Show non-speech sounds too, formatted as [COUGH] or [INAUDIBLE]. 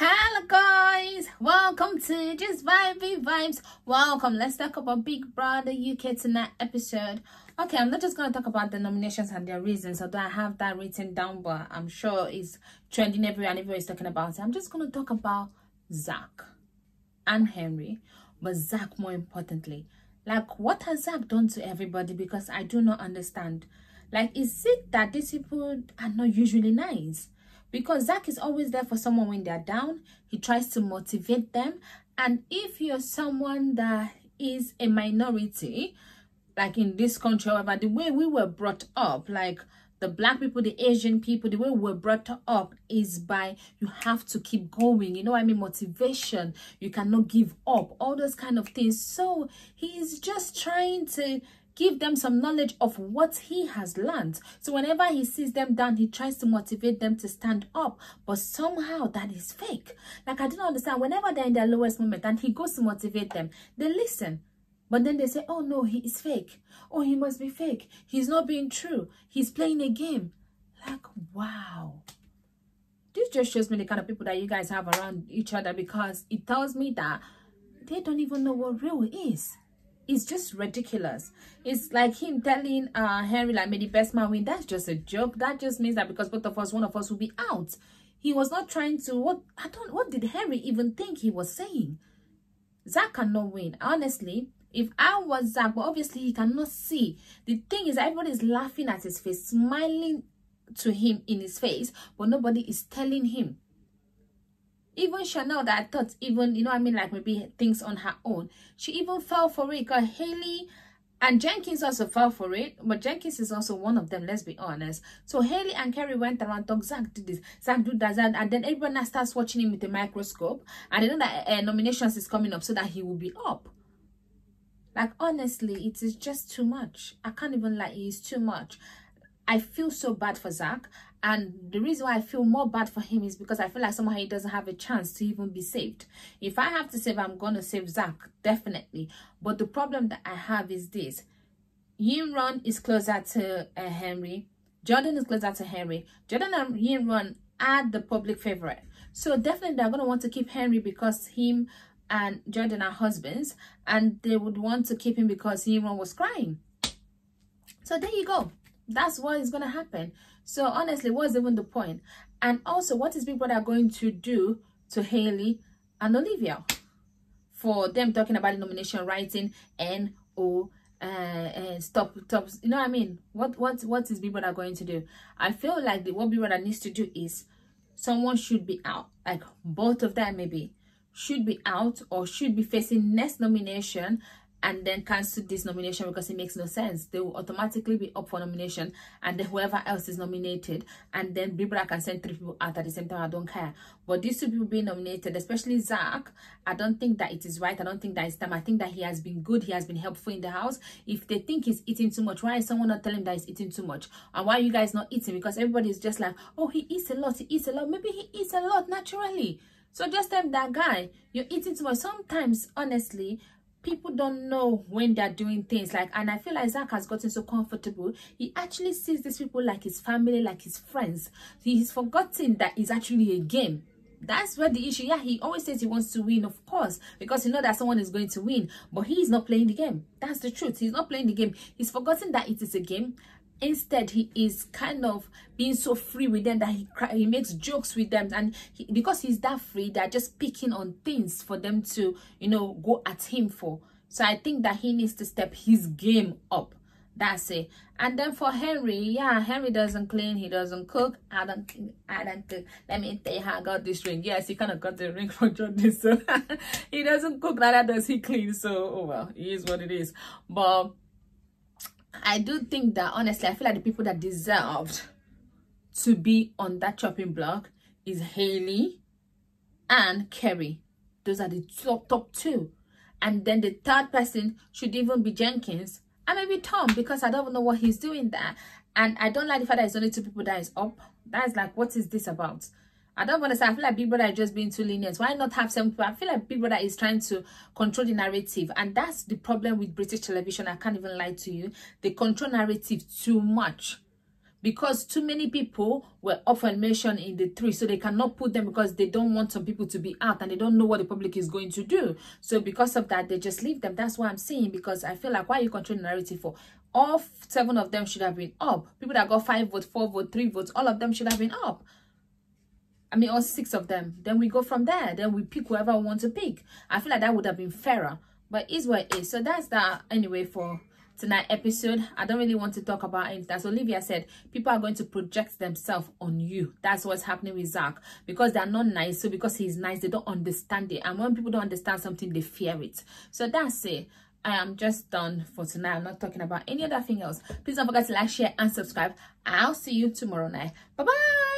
Hello guys, welcome to Just Vibey Vibes. Welcome. Let's talk about Big Brother UK tonight episode. Okay, I'm not just gonna talk about the nominations and their reasons, although I have that written down, but I'm sure it's trending everywhere and everybody's talking about it. I'm just gonna talk about Zak and Henry, but Zak more importantly. Like, what has Zak done to everybody? Because I do not understand. Like, is it that these people are not usually nice? Because Zak is always there for someone when they're down. He tries to motivate them. And if you're someone that is a minority, like in this country, however, the way we were brought up, like the black people, the Asian people, the way we were brought up is by you have to keep going. You know I mean? Motivation. You cannot give up. All those kind of things. So he's just trying to give them some knowledge of what he has learned. So whenever he sees them down, he tries to motivate them to stand up. But somehow that is fake. Like I don't understand. Whenever they're in their lowest moment and he goes to motivate them, they listen. But then they say, oh no, he is fake. Oh, he must be fake. He's not being true. He's playing a game. Like, wow. This just shows me the kind of people that you guys have around each other because it tells me that they don't even know what real is it's just ridiculous. It's like him telling uh henry like may the best man win. That's just a joke. That just means that because both of us one of us will be out. He was not trying to what i don't what did henry even think he was saying? Zak cannot win. Honestly if i was zak but obviously he cannot see. The thing is everybody is laughing at his face smiling to him in his face but nobody is telling him even Chanel that I thought even, you know I mean, like maybe things on her own. She even fell for it because Haley and Jenkins also fell for it, but Jenkins is also one of them, let's be honest. So Haley and Kerry went around, talk, Zak did this, Zak do that, and then everyone now starts watching him with a microscope. And they know that uh, nominations is coming up so that he will be up. Like, honestly, it is just too much. I can't even lie, it is too much. I feel so bad for Zak. And the reason why I feel more bad for him is because I feel like somehow he doesn't have a chance to even be saved. If I have to save, I'm going to save Zak, definitely. But the problem that I have is this. Yinrun is closer to uh, Henry. Jordan is closer to Henry. Jordan and Yinrun are the public favorite. So definitely they're going to want to keep Henry because him and Jordan are husbands. And they would want to keep him because Yinrun was crying. So there you go. That's what is going to happen. So honestly, what's even the point? And also, what is Big Brother going to do to Haley and Olivia? For them talking about the nomination writing and uh, uh, stop stop you know what i mean? What what what is big brother going to do? I feel like the what big brother needs to do is someone should be out. Like both of them maybe. Should be out or should be facing next nomination and then cancel this nomination because it makes no sense. They will automatically be up for nomination and then whoever else is nominated and then Brother can send three people out at the same time. I don't care. But these two people being nominated, especially Zak, I don't think that it is right. I don't think that it's time. I think that he has been good. He has been helpful in the house. If they think he's eating too much, why is someone not telling him that he's eating too much? And why are you guys not eating? Because everybody is just like, oh, he eats a lot. He eats a lot. Maybe he eats a lot naturally. So just tell that guy, you're eating too much. Sometimes, honestly, people don't know when they're doing things like and i feel like zak has gotten so comfortable he actually sees these people like his family like his friends. He's forgotten that it's actually a game. That's where the issue yeah he always says he wants to win of course because you know that someone is going to win but he's not playing the game. That's the truth. He's not playing the game. He's forgotten that it is a game instead he is kind of being so free with them that he he makes jokes with them. And he, because he's that free they're just picking on things for them to you know go at him for. So i think that he needs to step his game up. That's it. And then for henry yeah henry doesn't clean he doesn't cook. I don't i don't let me tell you how i got this ring. Yes he kind of got the ring [LAUGHS] from jordan so [LAUGHS] he doesn't cook neither does he clean. So oh well it is what it is. But I do think that honestly, I feel like the people that deserved to be on that chopping block is Haley and Kerry. Those are the top top two. And then the third person should even be Jenkins and maybe Tom because I don't know what he's doing there. And I don't like the fact that it's only two people that is up. That's like, what is this about? I don't want to say, I feel like Big Brother is just being too lenient. Why not have some people? I feel like Big Brother is trying to control the narrative. And that's the problem with British television. I can't even lie to you. They control narrative too much. because too many people were often mentioned in the three so they cannot put them because they don't want some people to be out and they don't know what the public is going to do so because of that they just leave them that's what i'm saying because i feel like why you controlling narrative for all seven of them should have been up people that got five votes four votes three votes all of them should have been up I mean, all six of them. Then we go from there. Then we pick whoever we want to pick. I feel like that would have been fairer. But is what it is. So that's that anyway for tonight episode. I don't really want to talk about it as olivia said people are going to project themselves on you. That's what's happening with zak because they're not nice. So because he's nice they don't understand it. And when people don't understand something they fear it. So that's it. I am just done for tonight. I'm not talking about any other thing else. Please don't forget to like share and subscribe. I'll see you tomorrow night. Bye bye